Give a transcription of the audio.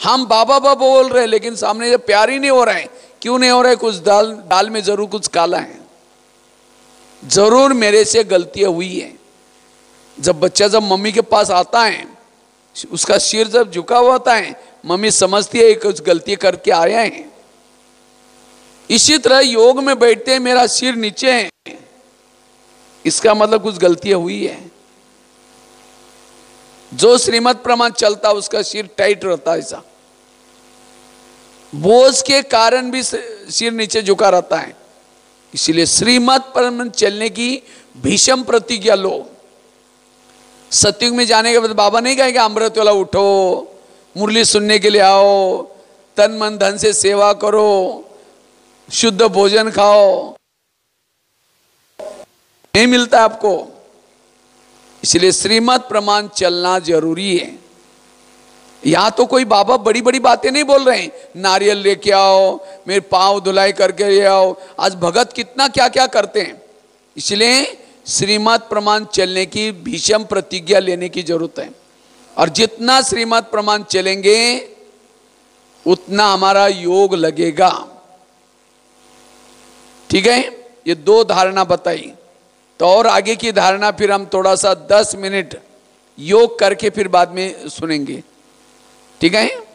हम बाबा बाबा बोल रहे हैं, लेकिन सामने जब प्यार ही नहीं हो रहा है। क्यों नहीं हो रहा है? कुछ दाल दाल में ज़रूर कुछ काला है। ज़रूर मेरे से गलतियाँ हुई है। जब बच्चा जब मम्मी के पास आता है, उसका सिर जब झुका हुआ होता है, मम्मी समझती है कुछ गलती करके आया है। इसी तरह योग में बैठते मेरा सिर नीचे है। इसका मतलब कुछ गलतियाँ हुई है। जो श्रीमत प्रमाण चलता, उसका सिर टाइट रहता है ऐसा। बोझ के कारण भी सिर नीचे झुका रहता है। इसीलिए श्रीमत प्रमाण चलने की भीषम प्रतिज्ञा लो। सत्युग में जाने के बाद बाबा नहीं कहेगा अमृत वाला उठो, मुरली सुनने के लिए आओ, तन मन धन से सेवा करो, शुद्ध भोजन खाओ। नहीं मिलता आपको। इसलिए श्रीमत प्रमाण चलना ज़रूरी है। यहाँ तो कोई बाबा बड़ी बड़ी बातें नहीं बोल रहे हैं। नारियल लेके आओ, मेरे पाँव धुलाई करके ले आओ। आज भगत कितना क्या क्या करते हैं। इसलिए श्रीमत प्रमाण चलने की भीषम प्रतिज्ञा लेने की ज़रूरत है। और जितना श्रीमत प्रमाण चलेंगे, उतना हमारा योग लगेगा। ठीक है? ये दो धारणा बताई। तो और आगे की धारणा फिर हम थोड़ा सा दस मिनट योग करके फिर बाद में सुनेंगे। ठीक है?